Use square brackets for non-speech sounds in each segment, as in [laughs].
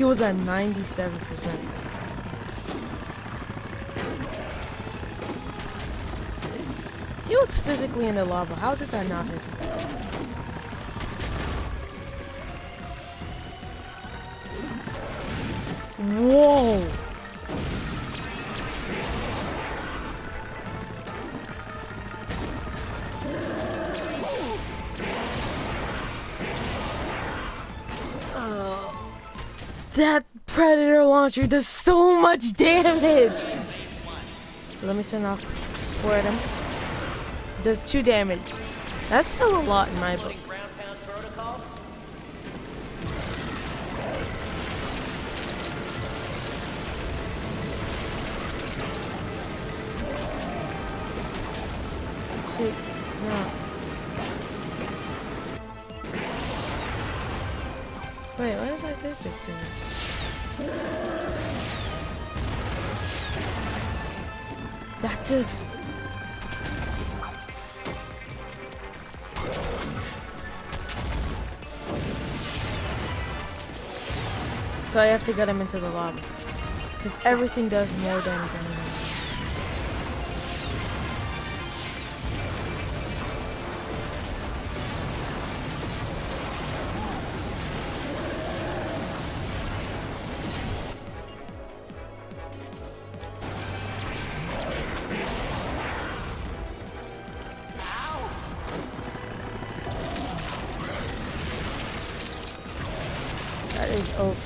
He was at 97%. He was physically in the lava. How did that not hit him? That predator launcher does so much damage! So let me send off four of them. Does two damage. That's still a lot in my book. Shit, no. Wait, why did I take this? That does. So I have to get him into the lobby. Because everything does more damage OP.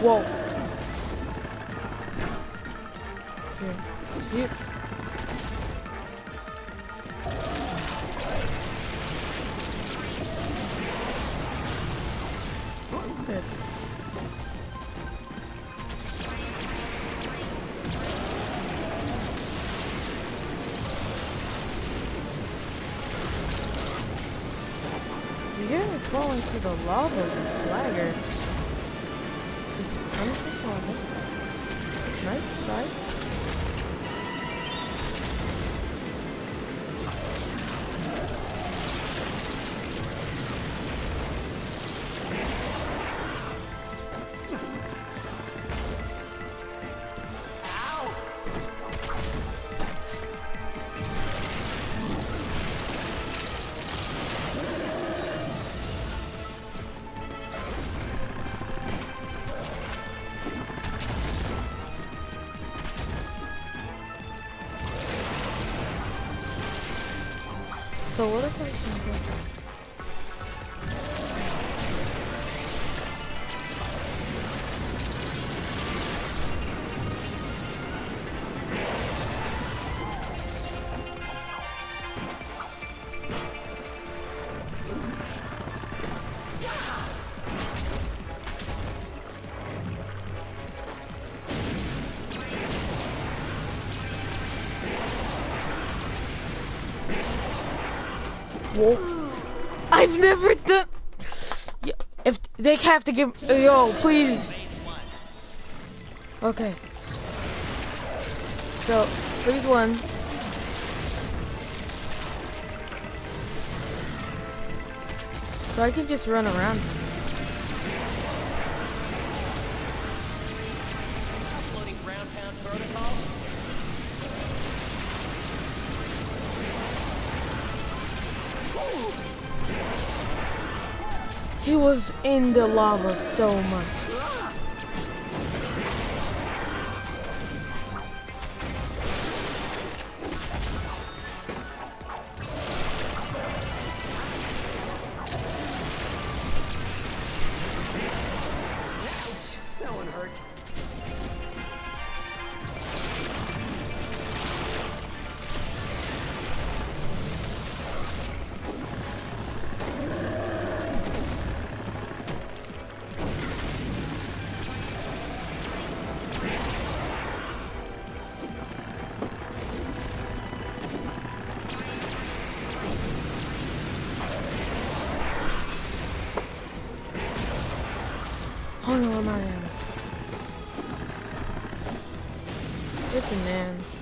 Whoa. Here. Here. Fall into the lava, you flagger. Just come to lava. It's nice inside. So what if I can get Wolf? I've never done. If they have to give, yo, please. Okay. So, phase one. So I can just run around. Uploading ground pound protocol. He was in the lava so much. Ouch! That one hurt. Oh no, I'm out of. Listen, man.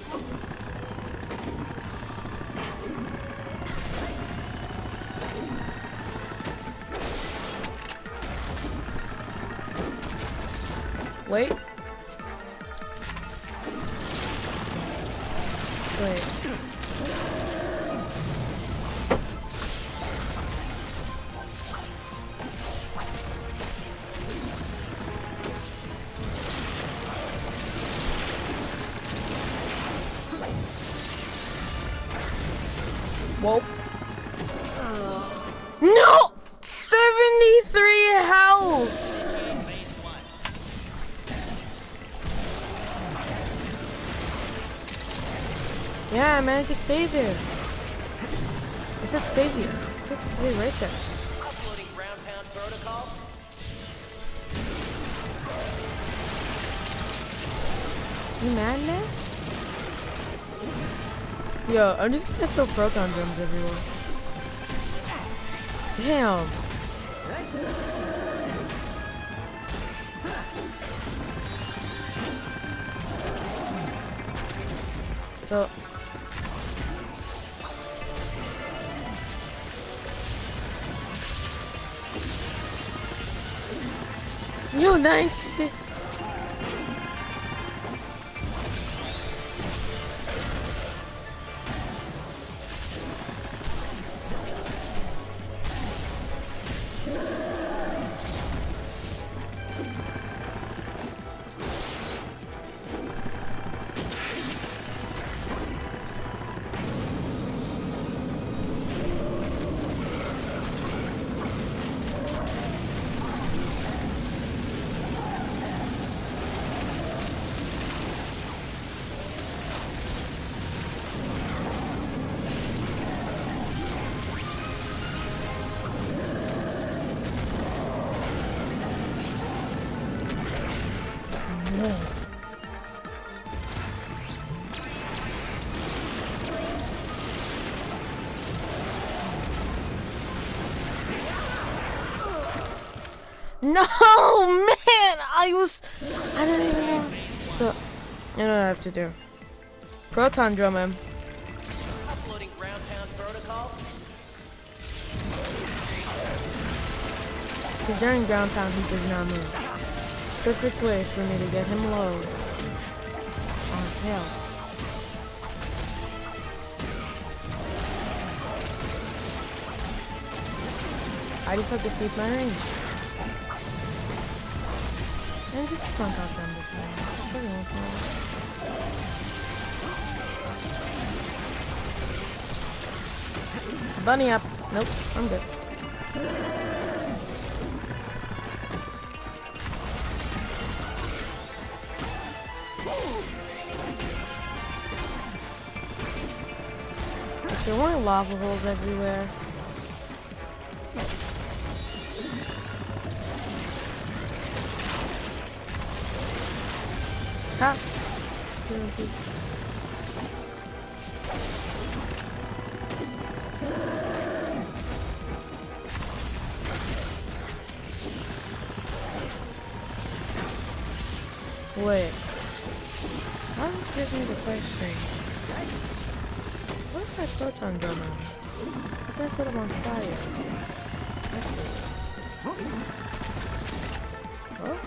Yeah, man, just stay there. I said stay here. I said stay right there. Uploading ground pound protocol. You mad man? Yo, I'm just gonna throw proton drums everywhere. Damn. So. Yo, 96. No. Man! I was. I don't even know. So, you know what I have to do. Proton drum him. Uploading ground pound protocol. Because during ground pound, he does not move. Perfect way for me to get him low. On hell. I just have to keep my range. And just on talking on this while. Bunny up. Nope, I'm good. There weren't lava holes everywhere. Ha! Wait. How does this give me the question? I proton? What if I set him on fire? Oh? Oh.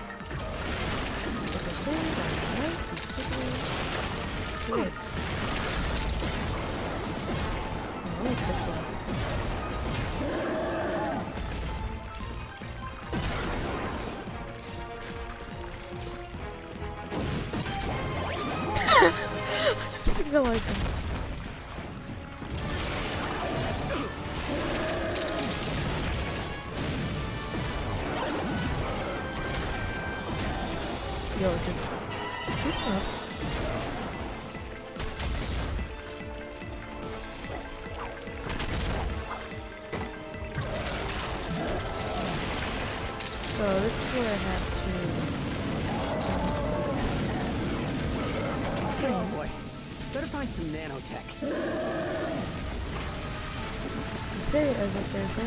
I just pixelized him. Yo, just keep up. So this is where I have to. Oh boy. Better find some nanotech. You say it as if there's no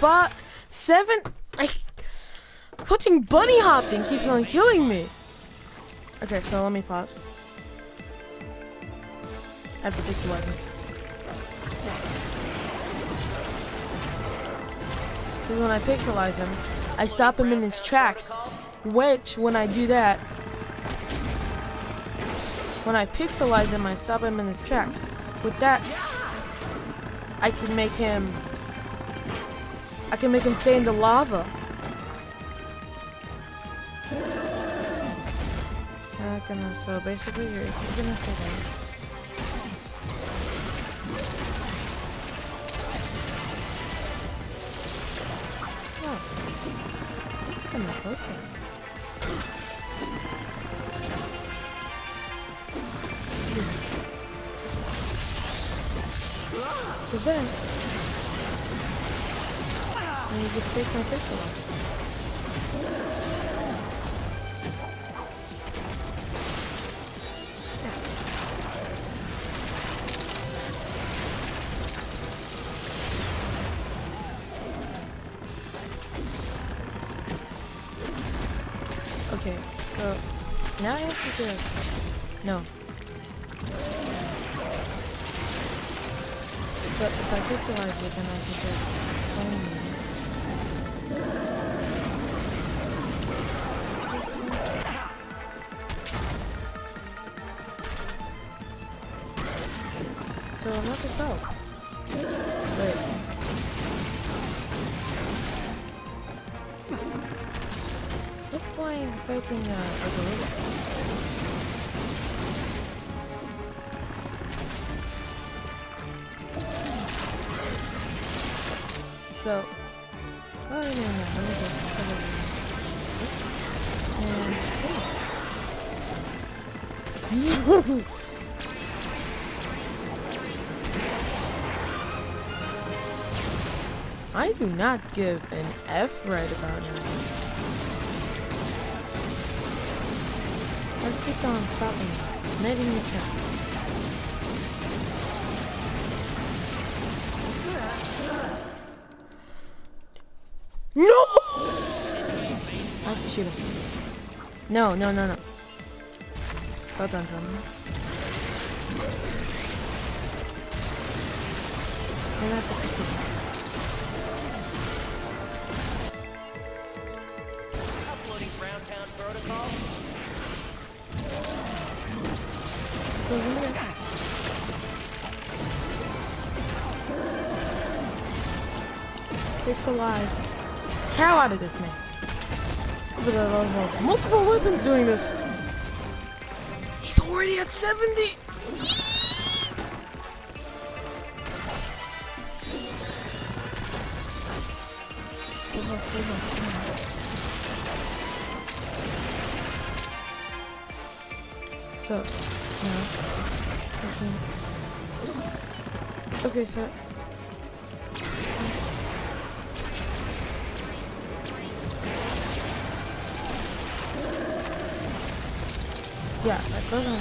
But seven. I, Clutching bunny hopping keeps on killing me. Okay, so let me pause. I have to pixelize him. Because when I pixelize him, I stop him in his tracks. Which, when I do that, when I pixelize him, I stop him in his tracks. With that, I can make him, I can make him stay in the lava. Ah, gonna, so basically you're, you're gonna stay there. Oh, coming closer. Excuse me. Cause then, he just takes my off. Okay, so now I have to do this. No. But if I pixelize it, then I can only. So knock this out. Wait. Look why I'm uh, gorilla. So, oh no, no, no, let me just cover. And, [laughs] I do not give an F right about now. Let's keep on stopping, netting the tracks. No! I have to shoot him. No, no, no, no. Well done. Then I have to fix it. So here. Pixelize. Cow out of this match. Look at that, that, that. Multiple weapons doing this. He's already at 70. Hold on, hold on, hold on. So. Okay. Okay, so. Yeah, that goes on.